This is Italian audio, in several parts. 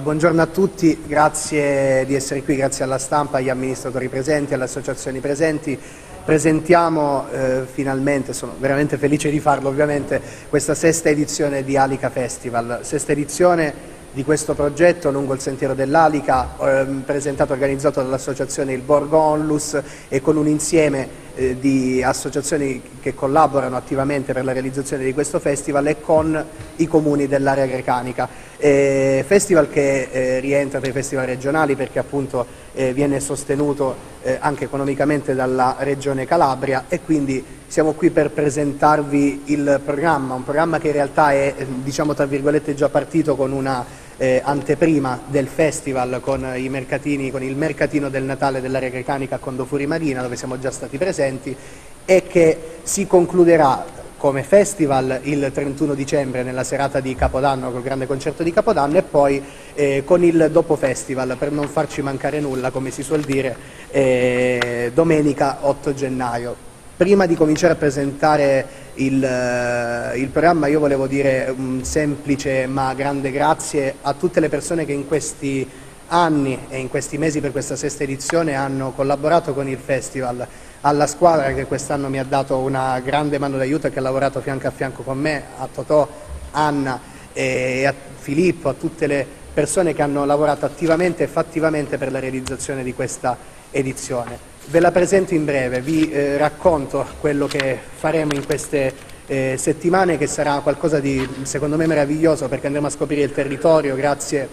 Buongiorno a tutti, grazie di essere qui, grazie alla stampa, agli amministratori presenti, alle associazioni presenti. Presentiamo eh, finalmente, sono veramente felice di farlo ovviamente, questa sesta edizione di Alica Festival, sesta edizione di questo progetto lungo il sentiero dell'Alica, eh, presentato e organizzato dall'associazione Il Borgo Onlus e con un insieme eh, di associazioni che collaborano attivamente per la realizzazione di questo festival e con i comuni dell'area grecanica. Eh, festival che eh, rientra tra i festival regionali perché appunto eh, viene sostenuto eh, anche economicamente dalla regione Calabria e quindi siamo qui per presentarvi il programma, un programma che in realtà è diciamo tra virgolette già partito con una eh, anteprima del festival con, con, il mercatino del Natale dell'area grecanica a Condofuri Marina dove siamo già stati presenti e che si concluderà come festival il 31 dicembre nella serata di Capodanno col grande concerto di Capodanno e poi eh, con il dopo festival per non farci mancare nulla come si suol dire eh, domenica 8 gennaio. Prima di cominciare a presentare il, uh, il, programma io volevo dire un semplice ma grande grazie a tutte le persone che in questi anni e in questi mesi per questa sesta edizione hanno collaborato con il festival, alla squadra che quest'anno mi ha dato una grande mano d'aiuto e che ha lavorato fianco a fianco con me, a Totò, Anna e a Filippo, a tutte le persone che hanno lavorato attivamente e fattivamente per la realizzazione di questa edizione. Ve la presento in breve, vi eh, racconto quello che faremo in queste eh, settimane che sarà qualcosa di secondo me meraviglioso perché andremo a scoprire il territorio grazie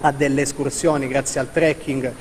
a delle escursioni, grazie al trekking.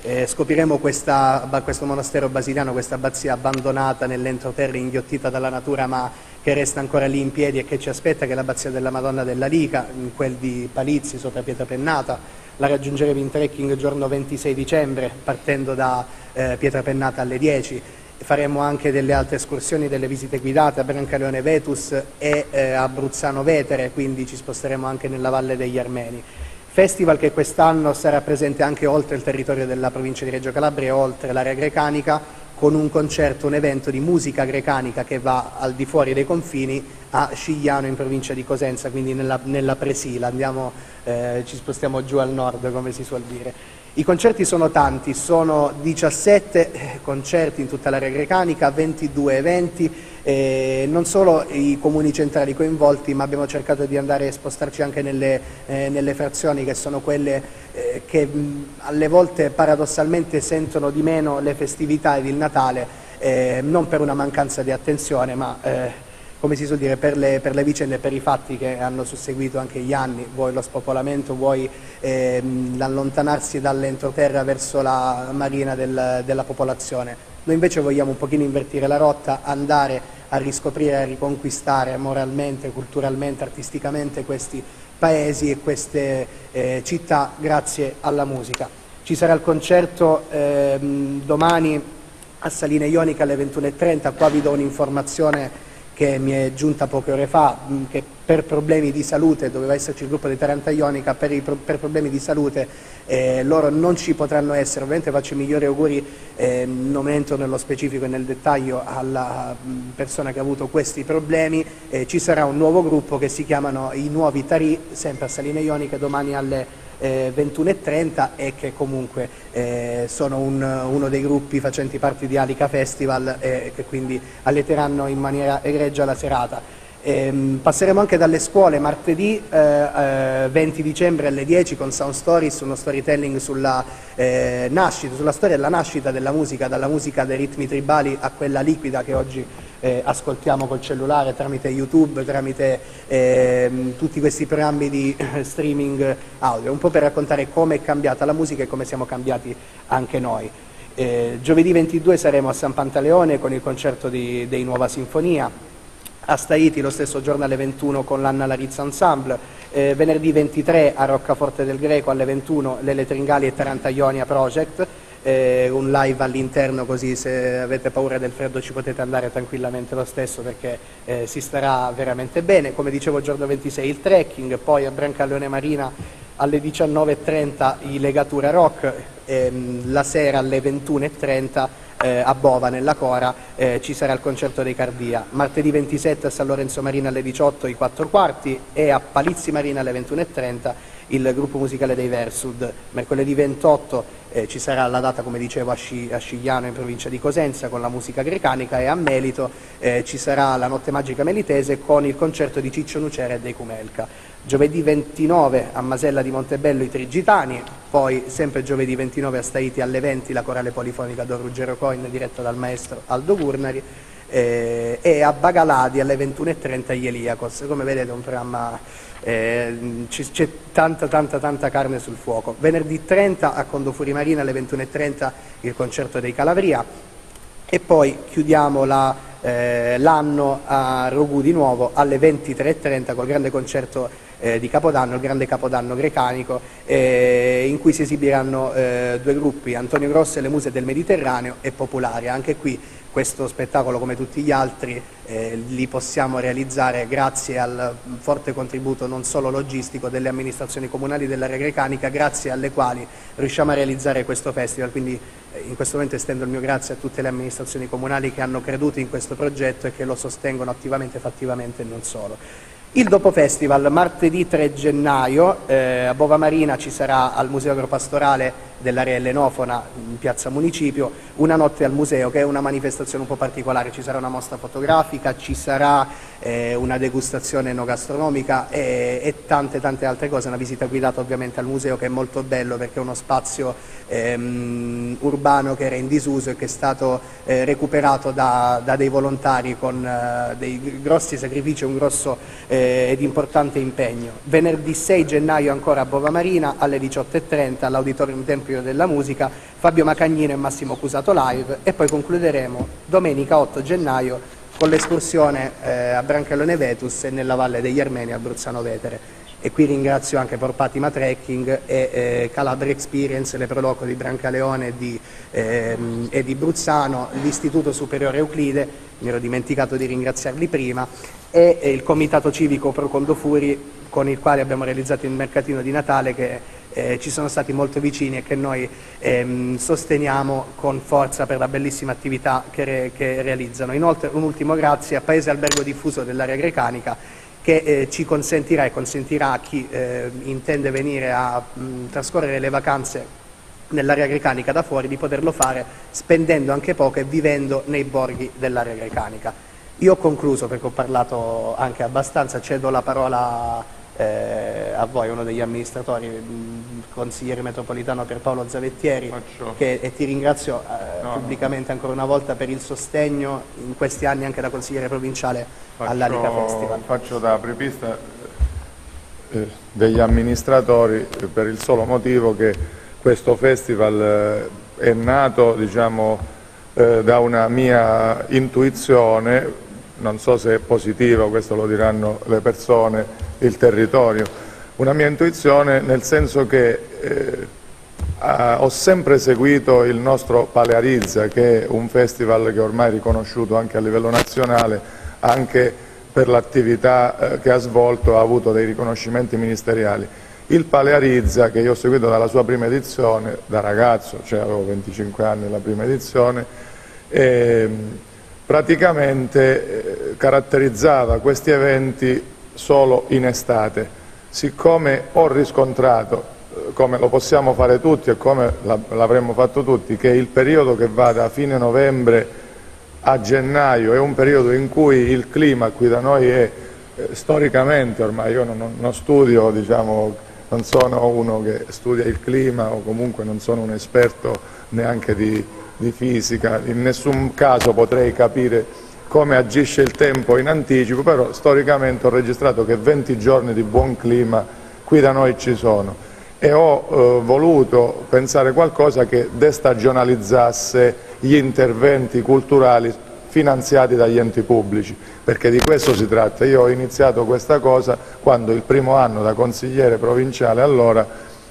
Eh, scopriremo questa, questo monastero basiliano, questa abbazia abbandonata nell'entroterra, inghiottita dalla natura ma che resta ancora lì in piedi e che ci aspetta, che è l'abbazia della Madonna della Lica, in quel di Palizzi sopra Pietra Pennata la raggiungeremo in trekking il giorno 26 dicembre partendo da eh, Pietra Pennata alle 10 faremo anche delle altre escursioni, delle visite guidate a Brancaleone Vetus e eh, a Bruzzano Vetere, quindi ci sposteremo anche nella Valle degli Armeni. Festival che quest'anno sarà presente anche oltre il territorio della provincia di Reggio Calabria e oltre l'area grecanica, con un concerto, un evento di musica grecanica che va al di fuori dei confini a Scigliano in provincia di Cosenza, quindi nella, nella Presila, Andiamo, eh, ci spostiamo giù al nord come si suol dire. I concerti sono tanti, sono 17 eh, concerti in tutta l'area grecanica, 22 eventi, eh, non solo i comuni centrali coinvolti, ma abbiamo cercato di andare a spostarci anche nelle, eh, nelle frazioni che sono quelle eh, che mh, alle volte paradossalmente sentono di meno le festività ed il Natale, eh, non per una mancanza di attenzione, ma eh, come si suol dire, per le, per le, vicende e per i fatti che hanno susseguito anche gli anni, vuoi lo spopolamento, vuoi ehm, l'allontanarsi dall'entroterra verso la marina del, della popolazione. Noi invece vogliamo un pochino invertire la rotta, andare a riscoprire, a riconquistare moralmente, culturalmente, artisticamente questi paesi e queste eh, città grazie alla musica. Ci sarà il concerto ehm, domani a Saline Ionica alle 21.30, qua vi do un'informazione che mi è giunta poche ore fa, che per problemi di salute, doveva esserci il gruppo di Taranta Ionica, per, i, per problemi di salute eh, loro non ci potranno essere, ovviamente faccio i migliori auguri, eh, non entro nello specifico e nel dettaglio alla persona che ha avuto questi problemi, eh, ci sarà un nuovo gruppo che si chiamano i Nuovi Tari, sempre a Saline Ionica, domani alle eh, 21.30 e che comunque eh, sono un, uno dei gruppi facenti parte di Alica Festival e che quindi alleteranno in maniera egregia la serata. Ehm, passeremo anche dalle scuole martedì eh, 20 eh, dicembre alle 10 con Sound Stories, uno storytelling sulla, eh, nascita, sulla storia della nascita della musica, dalla musica dei ritmi tribali a quella liquida che oggi eh, ascoltiamo col cellulare tramite YouTube, tramite ehm, tutti questi programmi di streaming audio, un po' per raccontare come è cambiata la musica e come siamo cambiati anche noi. Eh, giovedì 22 saremo a San Pantaleone con il concerto di, dei Nuova Sinfonia, a Staiti lo stesso giorno alle 21 con l'Anna Larizza Ensemble, eh, venerdì 23 a Roccaforte del Greco alle 21 l'Ele Tringali e Tarantaglionia Project, eh, un live all'interno così se avete paura del freddo ci potete andare tranquillamente lo stesso perché eh, si starà veramente bene. Come dicevo giorno 26 il trekking, poi a Brancaleone Marina alle 19.30 i Legatura Rock, ehm, la sera alle 21.30 eh, a Bova nella Cora eh, ci sarà il concerto dei Cardia. Martedì 27 a San Lorenzo Marina alle 18 i 4 quarti e a Palizzi Marina alle 21.30 il gruppo musicale dei Versud. Mercoledì 28 eh, ci sarà la data, come dicevo, a, Sci, a, Scigliano in provincia di Cosenza con la musica grecanica e a Melito eh, ci sarà la Notte Magica Melitese con il concerto di Ciccio Nucera e dei Cumelca. Giovedì 29 a Masella di Montebello i Trigitani, poi sempre giovedì 29 a Staiti alle 20 la corale polifonica Don Ruggero Coin diretta dal maestro Aldo Gurnari eh, e a Bagaladi alle 21.30 gli Eliacos. Come vedete è un programma, eh, c'è tanta tanta tanta carne sul fuoco. Venerdì 30 a Condofuri Marina alle 21.30 il concerto dei Calabria e poi chiudiamo eh, l'anno a Rogù di nuovo alle 23.30 col grande concerto eh, di Capodanno, il grande Capodanno grecanico, eh, in cui si esibiranno eh, due gruppi, Antonio Grosso e le Muse del Mediterraneo e Popolari. Anche qui questo spettacolo come tutti gli altri eh, li possiamo realizzare grazie al forte contributo non solo logistico delle amministrazioni comunali dell'area grecanica, grazie alle quali riusciamo a realizzare questo festival. Quindi eh, in questo momento estendo il mio grazie a tutte le amministrazioni comunali che hanno creduto in questo progetto e che lo sostengono attivamente e fattivamente e non solo. Il Dopo Festival, martedì 3 gennaio, eh, a Bova Marina ci sarà al Museo Agropastorale dell'area ellenofona in piazza Municipio, una notte al museo che è una manifestazione un po' particolare, ci sarà una mostra fotografica, ci sarà eh, una degustazione enogastronomica e, e, tante tante altre cose, una visita guidata ovviamente al museo che è molto bello perché è uno spazio ehm, urbano che era in disuso e che è stato eh, recuperato da, da, dei volontari con eh, dei grossi sacrifici e un grosso eh, ed importante impegno. Venerdì 6 gennaio ancora a Bova Marina alle 18.30 all'Auditorium Tempio Tempio della Musica, Fabio Macagnino e Massimo Cusato live e poi concluderemo domenica 8 gennaio con l'escursione eh, a Brancalone Vetus e nella Valle degli Armeni a Bruzzano Vetere. E qui ringrazio anche Porpatima Trekking e eh, Calabria Experience, le Proloco di Brancaleone e di, ehm, e di Bruzzano, l'Istituto Superiore Euclide, mi ero dimenticato di ringraziarli prima, e, e il Comitato Civico Pro Condofuri con il quale abbiamo realizzato il mercatino di Natale che eh, ci sono stati molto vicini e che noi ehm, sosteniamo con forza per la bellissima attività che, re, che realizzano. Inoltre un ultimo grazie a Paese Albergo Diffuso dell'area grecanica che eh, ci consentirà e consentirà a chi eh, intende venire a mh, trascorrere le vacanze nell'area grecanica da fuori di poterlo fare spendendo anche poco e vivendo nei borghi dell'area grecanica. Io ho concluso perché ho parlato anche abbastanza, cedo la parola eh, a voi, uno degli amministratori, il consigliere metropolitano Pierpaolo Zavettieri, che, e ti ringrazio eh, no, pubblicamente ancora una volta per il sostegno in questi anni anche da consigliere provinciale all'Alica Festival. Faccio da apripista eh, degli amministratori per il solo motivo che questo festival eh, è nato diciamo, eh, da una mia intuizione, non so se è positiva, questo lo diranno le persone, il territorio. Una mia intuizione nel senso che eh, ho sempre seguito il nostro Palearizza, che è un festival che ormai è riconosciuto anche a livello nazionale, anche per l'attività eh, che ha svolto ha avuto dei riconoscimenti ministeriali. Il Palearizza, che io ho seguito dalla sua prima edizione, da ragazzo, cioè avevo 25 anni la prima edizione, eh, praticamente eh, caratterizzava questi eventi solo in estate. Siccome ho riscontrato, eh, come lo possiamo fare tutti e come l'avremmo fatto tutti, che il periodo che va da fine novembre a gennaio è un periodo in cui il clima qui da noi è eh, storicamente, ormai io non, non studio, diciamo, non sono uno che studia il clima o comunque non sono un esperto neanche di, di fisica, in nessun caso potrei capire come agisce il tempo in anticipo, però storicamente ho registrato che 20 giorni di buon clima qui da noi ci sono e ho eh, voluto pensare qualcosa che destagionalizzasse gli interventi culturali finanziati dagli enti pubblici, perché di questo si tratta. Io ho iniziato questa cosa quando il primo anno da consigliere provinciale allora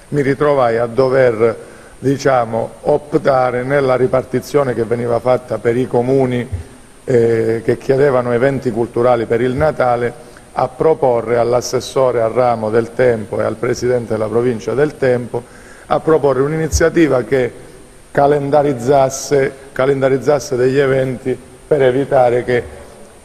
mi ritrovai a dover diciamo, optare nella ripartizione che veniva fatta per i comuni eh, che chiedevano eventi culturali per il Natale a proporre all'assessore al ramo del Tempo e al presidente della provincia del Tempo a proporre un'iniziativa che calendarizzasse, calendarizzasse degli eventi per evitare che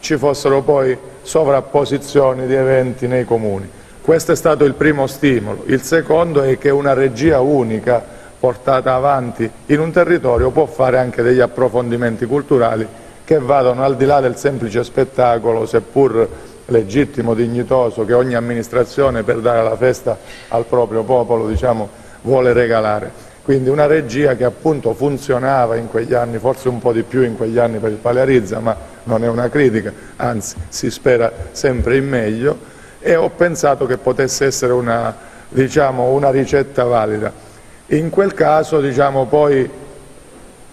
ci fossero poi sovrapposizioni di eventi nei comuni. Questo è stato il primo stimolo. Il secondo è che una regia unica portata avanti in un territorio può fare anche degli approfondimenti culturali che vadano al di là del semplice spettacolo, seppur legittimo, dignitoso, che ogni amministrazione per dare la festa al proprio popolo diciamo, vuole regalare. Quindi una regia che appunto funzionava in quegli anni, forse un po' di più in quegli anni per il Palearizza, ma non è una critica, anzi si spera sempre in meglio, e ho pensato che potesse essere una, diciamo, una ricetta valida. In quel caso diciamo, poi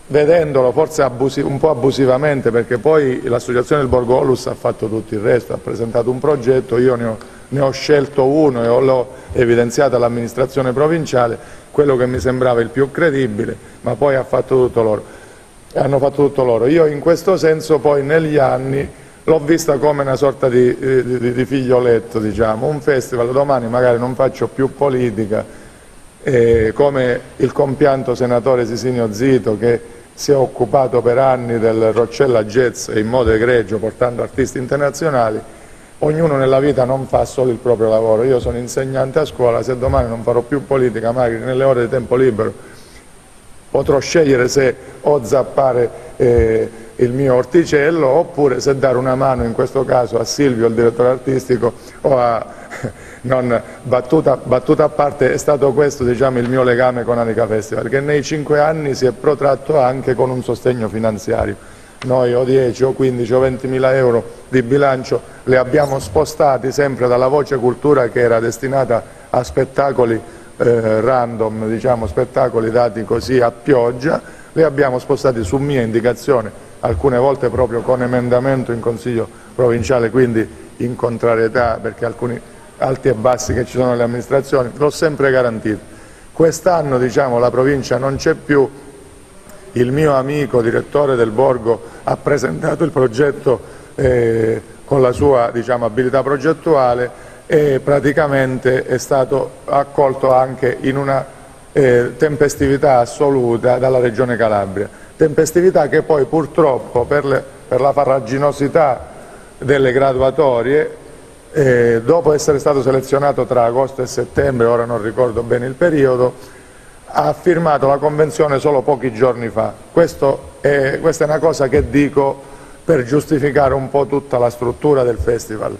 vedendolo forse un po' abusivamente perché poi l'associazione del Borgo Olus ha fatto tutto il resto, ha presentato un progetto, io ne ho, ne ho scelto uno e l'ho evidenziato all'amministrazione provinciale, quello che mi sembrava il più credibile, ma poi fatto hanno fatto tutto loro. Io in questo senso poi negli anni l'ho vista come una sorta di, di, di figlioletto, diciamo, un festival, domani magari non faccio più politica, eh, come il compianto senatore Sisinio Zito che si è occupato per anni del Roccella Jazz in modo egregio portando artisti internazionali, ognuno nella vita non fa solo il proprio lavoro, io sono insegnante a scuola, se domani non farò più politica, magari nelle ore di tempo libero potrò scegliere se o zappare eh, il mio orticello oppure se dare una mano in questo caso a Silvio, il direttore artistico, o a, non, battuta, battuta, a parte, è stato questo diciamo, il mio legame con Anica Festival, che nei cinque anni si è protratto anche con un sostegno finanziario. Noi o 10 o 15 o 20 mila euro di bilancio li abbiamo spostati sempre dalla voce cultura che era destinata a spettacoli eh, random, diciamo, spettacoli dati così a pioggia, li abbiamo spostati su mia indicazione alcune volte proprio con emendamento in Consiglio provinciale, quindi in contrarietà perché alcuni alti e bassi che ci sono nelle amministrazioni, l'ho sempre garantito. Quest'anno diciamo, la provincia non c'è più, il mio amico direttore del Borgo ha presentato il progetto eh, con la sua diciamo, abilità progettuale e praticamente è stato accolto anche in una eh, tempestività assoluta dalla Regione Calabria tempestività che poi purtroppo per, le, per la farraginosità delle graduatorie eh, dopo essere stato selezionato tra agosto e settembre, ora non ricordo bene il periodo, ha firmato la convenzione solo pochi giorni fa. È, questa è una cosa che dico per giustificare un po' tutta la struttura del festival.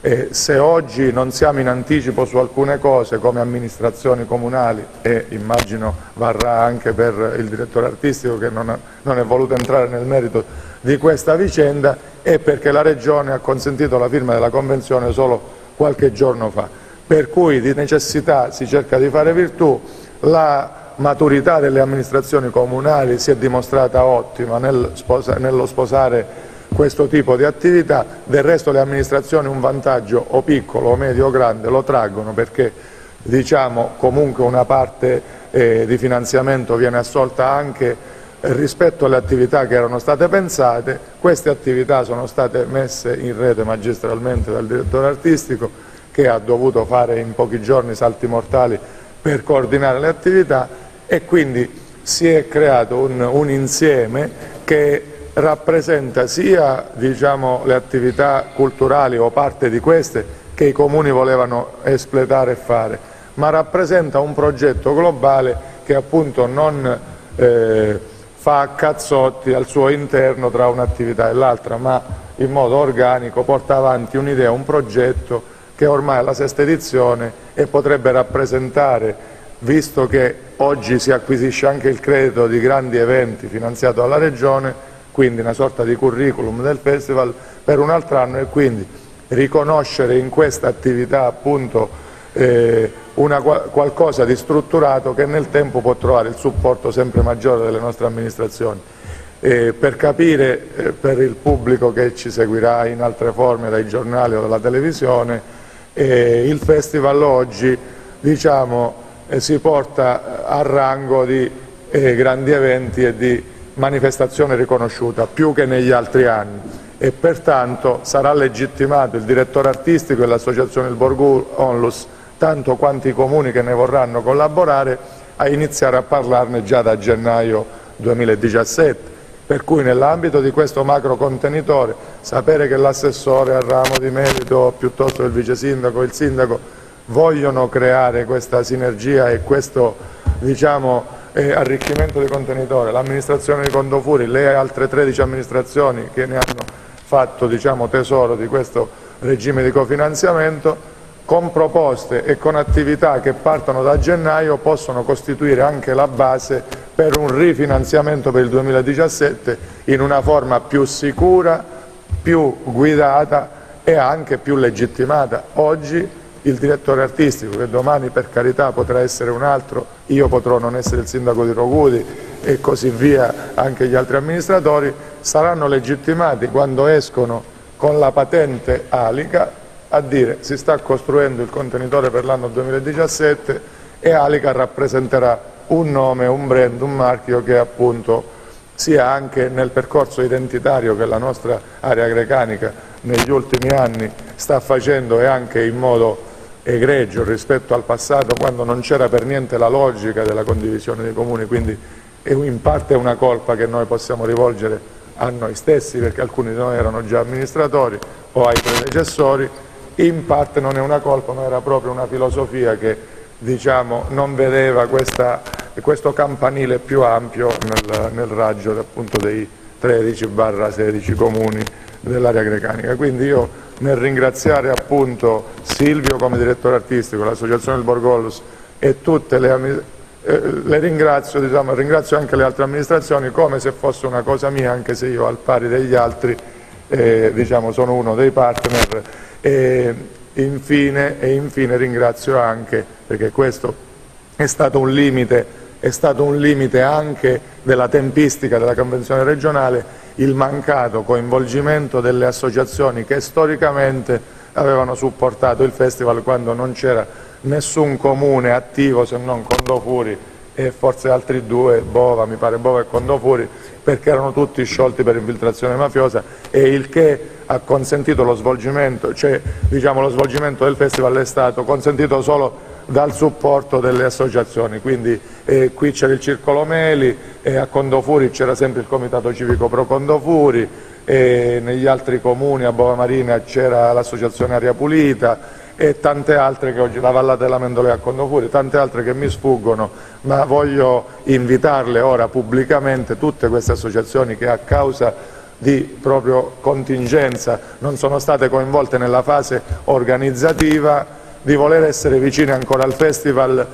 E se oggi non siamo in anticipo su alcune cose come amministrazioni comunali e immagino varrà anche per il direttore artistico che non, ha, non è voluto entrare nel merito di questa vicenda è perché la Regione ha consentito la firma della Convenzione solo qualche giorno fa. Per cui di necessità si cerca di fare virtù, la maturità delle amministrazioni comunali si è dimostrata ottima nel sposa, nello sposare questo tipo di attività, del resto le amministrazioni un vantaggio o piccolo o medio o grande lo traggono perché diciamo, comunque una parte eh, di finanziamento viene assolta anche rispetto alle attività che erano state pensate, queste attività sono state messe in rete magistralmente dal direttore artistico che ha dovuto fare in pochi giorni salti mortali per coordinare le attività e quindi si è creato un, un insieme che rappresenta sia diciamo, le attività culturali o parte di queste che i comuni volevano espletare e fare, ma rappresenta un progetto globale che appunto non eh, fa cazzotti al suo interno tra un'attività e l'altra, ma in modo organico porta avanti un'idea, un progetto che ormai è la sesta edizione e potrebbe rappresentare, visto che oggi si acquisisce anche il credito di grandi eventi finanziato dalla Regione, quindi una sorta di curriculum del festival per un altro anno e quindi riconoscere in questa attività appunto eh, una, qualcosa di strutturato che nel tempo può trovare il supporto sempre maggiore delle nostre amministrazioni. Eh, per capire eh, per il pubblico che ci seguirà in altre forme dai giornali o dalla televisione, eh, il festival oggi diciamo, eh, si porta a rango di eh, grandi eventi e di manifestazione riconosciuta più che negli altri anni e pertanto sarà legittimato il direttore artistico e l'associazione del Borgo Onlus, tanto quanti i comuni che ne vorranno collaborare, a iniziare a parlarne già da gennaio 2017. Per cui nell'ambito di questo macro contenitore sapere che l'assessore al ramo di merito piuttosto che il vice sindaco, il sindaco vogliono creare questa sinergia e questo diciamo, eh, arricchimento di contenitore, l'amministrazione di Condofuri, le altre 13 amministrazioni che ne hanno fatto diciamo, tesoro di questo regime di cofinanziamento, con proposte e con attività che partono da gennaio possono costituire anche la base per un rifinanziamento per il 2017 in una forma più sicura, più guidata e anche più legittimata. Oggi il direttore artistico, che domani per carità potrà essere un altro, io potrò non essere il sindaco di Rogudi e così via anche gli altri amministratori, saranno legittimati quando escono con la patente Alica a dire si sta costruendo il contenitore per l'anno 2017 e Alica rappresenterà un nome, un brand, un marchio che appunto sia anche nel percorso identitario che la nostra area grecanica negli ultimi anni sta facendo e anche in modo egregio rispetto al passato quando non c'era per niente la logica della condivisione dei comuni, quindi in parte è una colpa che noi possiamo rivolgere a noi stessi perché alcuni di noi erano già amministratori o ai predecessori in parte non è una colpa ma era proprio una filosofia che diciamo, non vedeva questa, questo campanile più ampio nel, nel raggio appunto, dei 13-16 comuni dell'area grecanica. Quindi io nel ringraziare appunto Silvio come direttore artistico, l'associazione del Borgollus e tutte le, eh, le ringrazio, diciamo, ringrazio anche le altre amministrazioni come se fosse una cosa mia, anche se io al pari degli altri eh, diciamo, sono uno dei partner. E infine, e infine ringrazio anche, perché questo è stato un limite è stato un limite anche della tempistica della Convenzione regionale il mancato coinvolgimento delle associazioni che storicamente avevano supportato il festival quando non c'era nessun comune attivo se non Condofuri e forse altri due, Bova, mi pare Bova e Condofuri, perché erano tutti sciolti per infiltrazione mafiosa e il che ha consentito lo svolgimento, cioè diciamo, lo svolgimento del festival è stato consentito solo dal supporto delle associazioni, quindi eh, qui c'era il Circolo Meli, eh, a Condofuri c'era sempre il Comitato Civico Pro Condofuri, eh, negli altri comuni a Bova Marina c'era l'associazione Aria Pulita e tante altre che oggi, la Vallata della Mendolea a Condofuri, tante altre che mi sfuggono, ma voglio invitarle ora pubblicamente tutte queste associazioni che a causa di proprio contingenza non sono state coinvolte nella fase organizzativa di voler essere vicine ancora al festival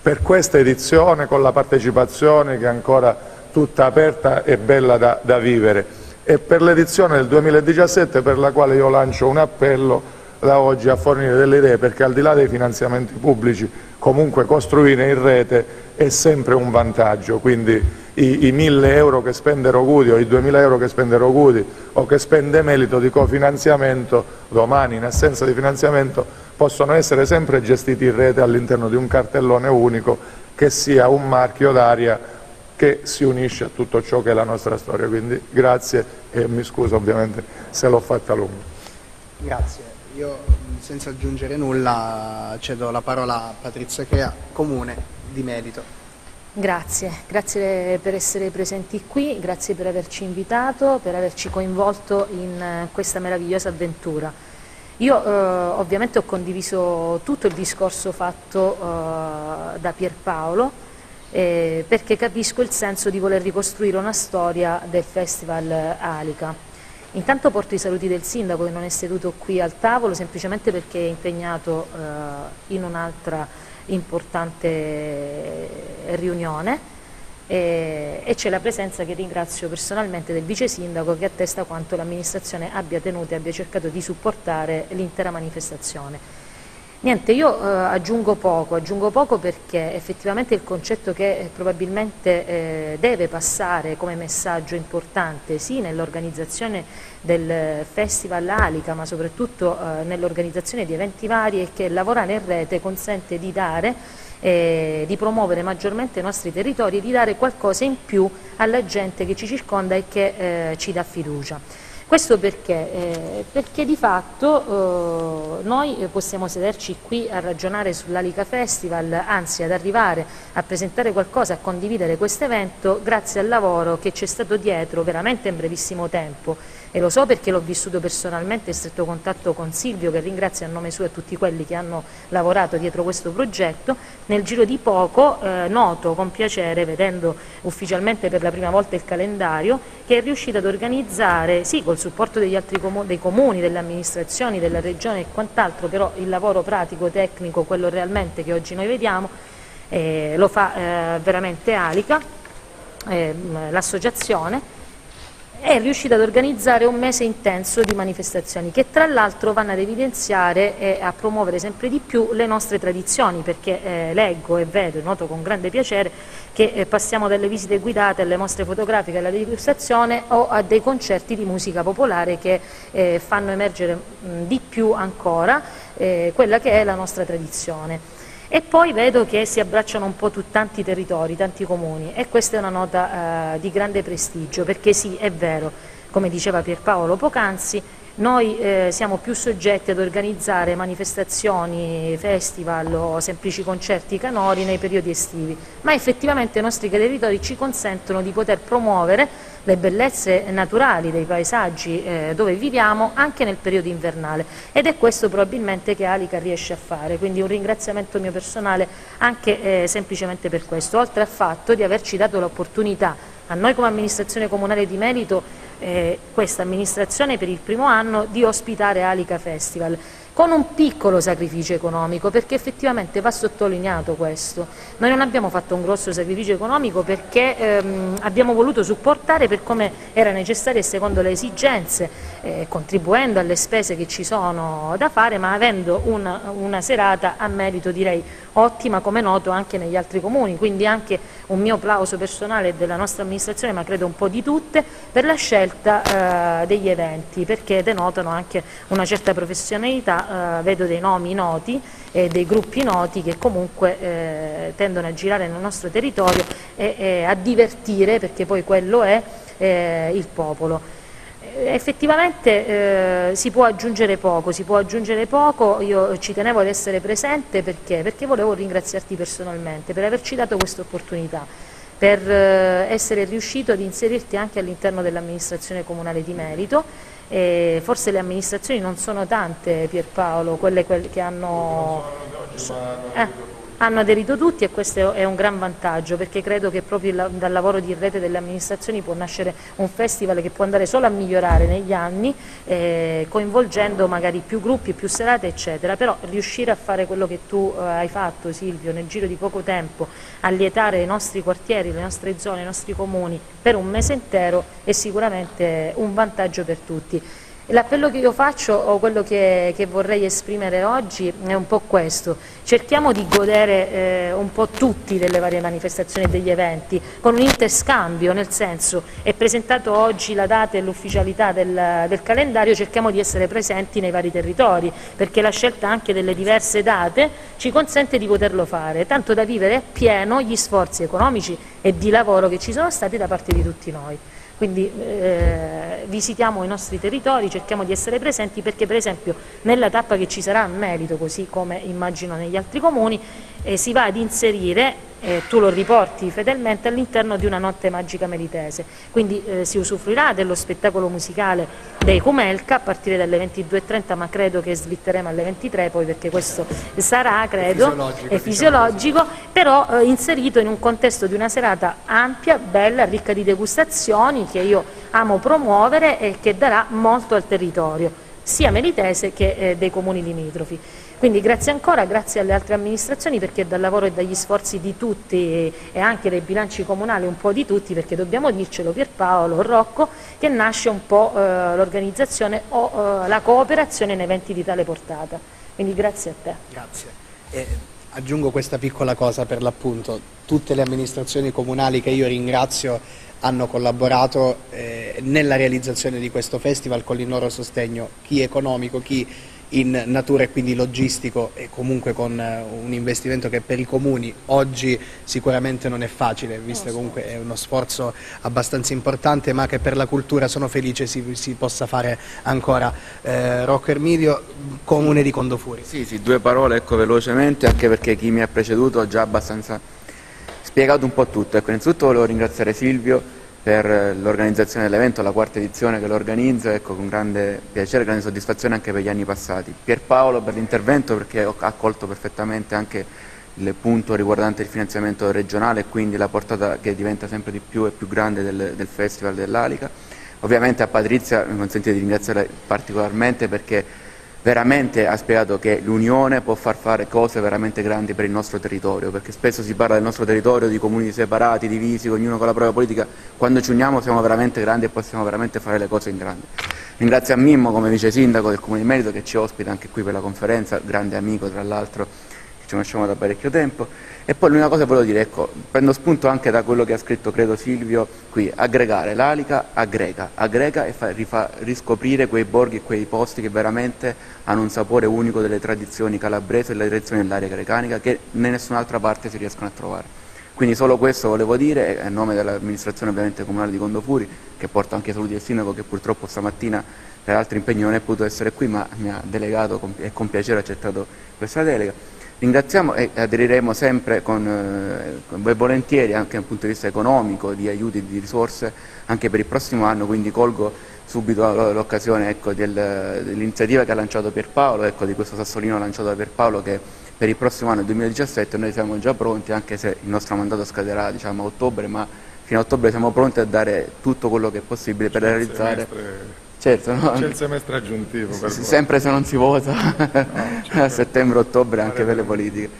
per questa edizione con la partecipazione che è ancora tutta aperta e bella da, da vivere. E per l'edizione del 2017 per la quale io lancio un appello da oggi a fornire delle idee perché al di là dei finanziamenti pubblici comunque costruire in rete è sempre un vantaggio, quindi i, i 1000 euro che spende Rogudi o i 2000 euro che spende Rogudi o che spende Melito di cofinanziamento domani in assenza di finanziamento possono essere sempre gestiti in rete all'interno di un cartellone unico che sia un marchio d'aria che si unisce a tutto ciò che è la nostra storia. Quindi grazie e mi scuso ovviamente se l'ho fatta lunga. Grazie. Io senza aggiungere nulla cedo la parola a Patrizia Crea, Comune di Merito. Grazie, grazie per essere presenti qui, grazie per averci invitato, per averci coinvolto in eh, questa meravigliosa avventura. Io eh, ovviamente ho condiviso tutto il discorso fatto eh, da Pierpaolo eh, perché capisco il senso di voler ricostruire una storia del Festival Alica. Intanto porto i saluti del sindaco che non è seduto qui al tavolo semplicemente perché è impegnato eh, in un'altra importante riunione e, e c'è la presenza che ringrazio personalmente del vice sindaco che attesta quanto l'amministrazione abbia tenuto e abbia cercato di supportare l'intera manifestazione. Niente, io eh, aggiungo poco, aggiungo poco perché effettivamente il concetto che eh, probabilmente eh, deve passare come messaggio importante sì nell'organizzazione del Festival Alica ma soprattutto eh, nell'organizzazione di eventi vari è che lavorare in rete consente di dare eh, di promuovere maggiormente i nostri territori e di dare qualcosa in più alla gente che ci circonda e che eh, ci dà fiducia. Questo perché? Eh, perché di fatto eh, noi possiamo sederci qui a ragionare sull'Alica Festival, anzi ad arrivare a presentare qualcosa, a condividere questo evento grazie al lavoro che c'è stato dietro veramente in brevissimo tempo e lo so perché l'ho vissuto personalmente in stretto contatto con Silvio che ringrazio a nome suo e tutti quelli che hanno lavorato dietro questo progetto, nel giro di poco eh, noto con piacere vedendo ufficialmente per la prima volta il calendario che è riuscito ad organizzare, sì col supporto degli altri comu dei comuni, delle amministrazioni, della regione e quant'altro, però il lavoro pratico, tecnico, quello realmente che oggi noi vediamo, eh, lo fa eh, veramente Alica, eh, l'associazione è riuscita ad organizzare un mese intenso di manifestazioni che tra l'altro vanno ad evidenziare e a promuovere sempre di più le nostre tradizioni perché eh, leggo e vedo e noto con grande piacere che eh, passiamo dalle visite guidate alle mostre fotografiche alla degustazione o a dei concerti di musica popolare che eh, fanno emergere mh, di più ancora eh, quella che è la nostra tradizione e poi vedo che si abbracciano un po' tanti territori, tanti comuni e questa è una nota eh, di grande prestigio perché sì, è vero, come diceva Pierpaolo poc'anzi, noi eh, siamo più soggetti ad organizzare manifestazioni, festival o semplici concerti canori nei periodi estivi, ma effettivamente i nostri territori ci consentono di poter promuovere le bellezze naturali dei paesaggi eh, dove viviamo anche nel periodo invernale. Ed è questo probabilmente che Alica riesce a fare, quindi un ringraziamento mio personale anche eh, semplicemente per questo, oltre al fatto di averci dato l'opportunità a noi come amministrazione comunale di merito eh, questa amministrazione per il primo anno di ospitare Alica Festival con un piccolo sacrificio economico, perché effettivamente va sottolineato questo. Noi non abbiamo fatto un grosso sacrificio economico perché ehm, abbiamo voluto supportare per come era necessario e secondo le esigenze, eh, contribuendo alle spese che ci sono da fare, ma avendo una, una serata a merito direi ottima come noto anche negli altri comuni, quindi anche un mio plauso personale della nostra amministrazione, ma credo un po' di tutte, per la scelta eh, degli eventi, perché denotano anche una certa professionalità, eh, vedo dei nomi noti e dei gruppi noti che comunque eh, tendono a girare nel nostro territorio e, e, a divertire, perché poi quello è eh, il popolo effettivamente eh, si può aggiungere poco, si può aggiungere poco, io ci tenevo ad essere presente perché? perché volevo ringraziarti personalmente per averci dato questa opportunità, per eh, essere riuscito ad inserirti anche all'interno dell'amministrazione comunale di merito, e forse le amministrazioni non sono tante Pierpaolo, quelle, quelle che hanno... Eh hanno aderito tutti e questo è un gran vantaggio perché credo che proprio dal lavoro di rete delle amministrazioni può nascere un festival che può andare solo a migliorare negli anni eh, coinvolgendo magari più gruppi, più serate eccetera, però riuscire a fare quello che tu eh, hai fatto Silvio nel giro di poco tempo, a lietare i nostri quartieri, le nostre zone, i nostri comuni per un mese intero è sicuramente un vantaggio per tutti. L'appello che io faccio o quello che, che, vorrei esprimere oggi è un po' questo, cerchiamo di godere eh, un po' tutti delle varie manifestazioni e degli eventi con un interscambio, nel senso è presentato oggi la data e l'ufficialità del, del, calendario, cerchiamo di essere presenti nei vari territori perché la scelta anche delle diverse date ci consente di poterlo fare, tanto da vivere appieno gli sforzi economici e di lavoro che ci sono stati da parte di tutti noi. Quindi eh, visitiamo i nostri territori, cerchiamo di essere presenti perché per esempio nella tappa che ci sarà a merito, così come immagino negli altri comuni, eh, si va ad inserire eh, tu lo riporti fedelmente all'interno di una notte magica meritese. Quindi eh, si usufruirà dello spettacolo musicale dei Cumelca a partire dalle 22.30, ma credo che slitteremo alle 23 poi perché questo sarà, credo, è fisiologico, è fisiologico diciamo però eh, inserito in un contesto di una serata ampia, bella, ricca di degustazioni che io amo promuovere e che darà molto al territorio, sia meritese che eh, dei comuni limitrofi. Quindi grazie ancora, grazie alle altre amministrazioni perché dal lavoro e dagli sforzi di tutti e anche dai bilanci comunali un po' di tutti perché dobbiamo dircelo Pierpaolo, Rocco, che nasce un po' eh, l'organizzazione o eh, la cooperazione in eventi di tale portata. Quindi grazie a te. Grazie. E aggiungo questa piccola cosa per l'appunto, tutte le amministrazioni comunali che io ringrazio hanno collaborato eh, nella realizzazione di questo festival con il loro sostegno, chi economico, chi in natura e quindi logistico e comunque con eh, un investimento che per i comuni oggi sicuramente non è facile, visto che comunque è uno sforzo abbastanza importante, ma che per la cultura sono felice si, si possa fare ancora. Eh, Rocco Ermidio, Comune di Condofuri. Sì, sì, due parole ecco, velocemente, anche perché chi mi ha preceduto ha già abbastanza spiegato un po' tutto. Ecco, innanzitutto volevo ringraziare Silvio per l'organizzazione dell'evento, la quarta edizione che lo organizza, ecco, con grande piacere e grande soddisfazione anche per gli anni passati. Pierpaolo per l'intervento perché ha accolto perfettamente anche il punto riguardante il finanziamento regionale e quindi la portata che diventa sempre di più e più grande del, del Festival dell'Alica. Ovviamente a Patrizia mi consentite di ringraziare particolarmente perché veramente ha spiegato che l'Unione può far fare cose veramente grandi per il nostro territorio, perché spesso si parla del nostro territorio di comuni separati, divisi, ognuno con la propria politica, quando ci uniamo siamo veramente grandi e possiamo veramente fare le cose in grande. Ringrazio a Mimmo come vice sindaco del Comune di Merito che ci ospita anche qui per la conferenza, grande amico tra l'altro, ci conosciamo da parecchio tempo. E poi l'unica cosa che volevo dire, ecco, prendo spunto anche da quello che ha scritto, credo Silvio, qui, aggregare l'Alica aggrega, aggrega e fa, rifà, riscoprire quei borghi e quei posti che veramente hanno un sapore unico delle tradizioni calabrese e delle tradizioni dell'area grecanica che in nessun'altra parte si riescono a trovare. Quindi solo questo volevo dire, a nome dell'amministrazione ovviamente comunale di Condofuri, che porto anche i saluti del sindaco che purtroppo stamattina per altri impegni non è potuto essere qui, ma mi ha delegato e con piacere accettato questa delega. Ringraziamo e aderiremo sempre con, eh, volentieri anche dal punto di vista economico, di aiuti, di risorse anche per il prossimo anno, quindi colgo subito l'occasione ecco, del, dell'iniziativa che ha lanciato Pierpaolo, ecco, di questo sassolino lanciato da Pierpaolo che per il prossimo anno 2017 noi siamo già pronti, anche se il nostro mandato scaderà diciamo, a ottobre, ma fino a ottobre siamo pronti a dare tutto quello che è possibile per realizzare Certo, no? C'è il semestre aggiuntivo. S- sempre se non si vota no, a settembre-ottobre anche per le politiche.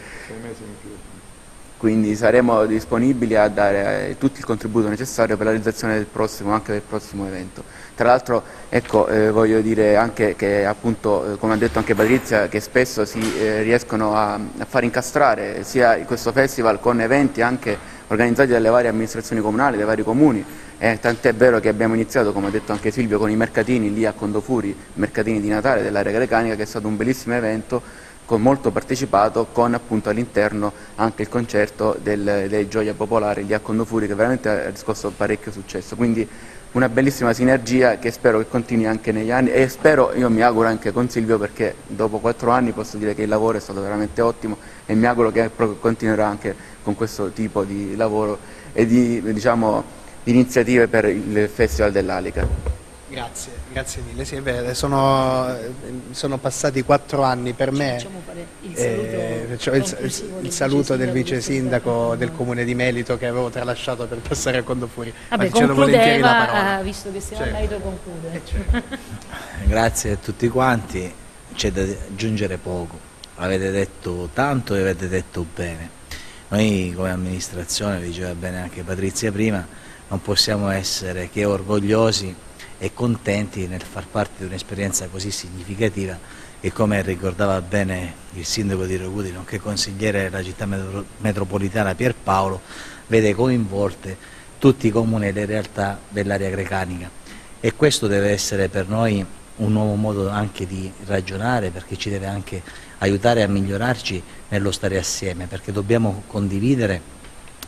Quindi saremo disponibili a dare eh, tutto il contributo necessario per la realizzazione del prossimo, anche del prossimo evento. Tra l'altro ecco, eh, voglio dire anche che appunto, eh, come ha detto anche Patrizia, che spesso si eh, riescono a, a far incastrare sia questo festival con eventi anche organizzati dalle varie amministrazioni comunali, dai vari comuni, eh, tant'è vero che abbiamo iniziato, come ha detto anche Silvio, con i mercatini lì a Condofuri, mercatini di Natale dell'area grecanica, che è stato un bellissimo evento con molto partecipato, con appunto all'interno anche il concerto del, dei Gioia Popolari lì a Condofuri, che veramente ha riscosso parecchio successo. Quindi una bellissima sinergia che spero che continui anche negli anni e spero, io mi auguro anche con Silvio perché dopo quattro anni posso dire che il lavoro è stato veramente ottimo e mi auguro che continuerà anche con questo tipo di lavoro e di diciamo, iniziative per il Festival dell'Alica. Grazie, grazie mille. Sì, beh, sono, sono, passati quattro anni per me. Il saluto, eh, cioè il, il, il saluto del vice sindaco del comune di Melito che avevo tralasciato per passare a Condofuri. Vabbè, concludeva, uh, visto che siamo certo. Melito, conclude. Eh, certo. grazie a tutti quanti, c'è da aggiungere poco. Avete detto tanto e avete detto bene. Noi come amministrazione, diceva bene anche Patrizia prima, non possiamo essere che orgogliosi e contenti nel far parte di un'esperienza così significativa e come ricordava bene il sindaco di Rogudi, nonché consigliere della città metropolitana Pierpaolo, vede coinvolte tutti i comuni e le realtà dell'area grecanica. E questo deve essere per noi un nuovo modo anche di ragionare perché ci deve anche aiutare a migliorarci nello stare assieme perché dobbiamo condividere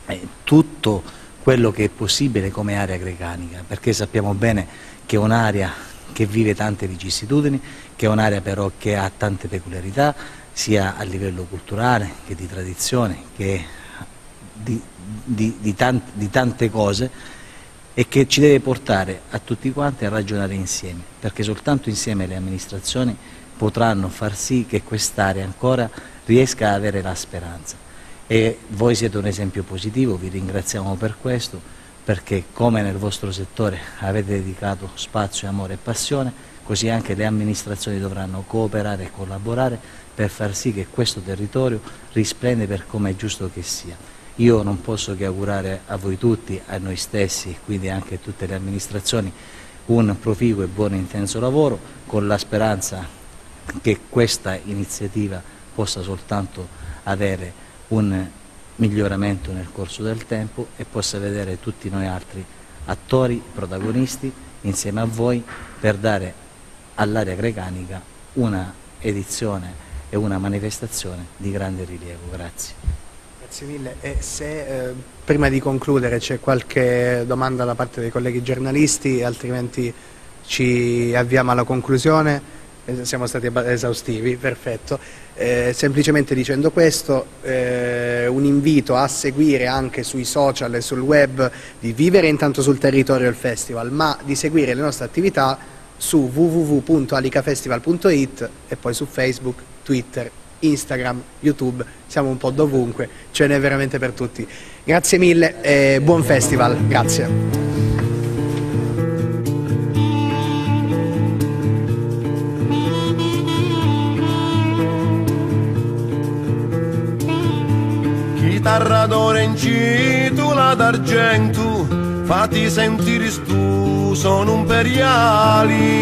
eh, tutto quello che è possibile come area grecanica, perché sappiamo bene che è un'area che vive tante vicissitudini, che è un'area però che ha tante peculiarità, sia a livello culturale che di tradizione, che di, di, di, tante, di tante cose e che ci deve portare a tutti quanti a ragionare insieme, perché soltanto insieme le amministrazioni potranno far sì che quest'area ancora riesca ad avere la speranza. E voi siete un esempio positivo, vi ringraziamo per questo perché come nel vostro settore avete dedicato spazio, amore e passione, così anche le amministrazioni dovranno cooperare e collaborare per far sì che questo territorio risplende per come è giusto che sia. Io non posso che augurare a voi tutti, a noi stessi, quindi anche a tutte le amministrazioni, un proficuo e buon e intenso lavoro con la speranza che questa iniziativa possa soltanto avere un miglioramento nel corso del tempo e possa vedere tutti noi altri attori, protagonisti insieme a voi per dare all'area grecanica una edizione e una manifestazione di grande rilievo. Grazie. Grazie mille. E se eh, prima di concludere c'è qualche domanda da parte dei colleghi giornalisti, altrimenti ci avviamo alla conclusione. Siamo stati esaustivi, perfetto. Eh, semplicemente dicendo questo, eh, un invito a seguire anche sui social e sul web, di vivere intanto sul territorio del festival, ma di seguire le nostre attività su www.alicafestival.it e poi su Facebook, Twitter, Instagram, YouTube, siamo un po' dovunque, ce n'è veramente per tutti. Grazie mille e buon festival, grazie. Chitarra d'oro in d'argento, fatti sentire stu, sono imperiali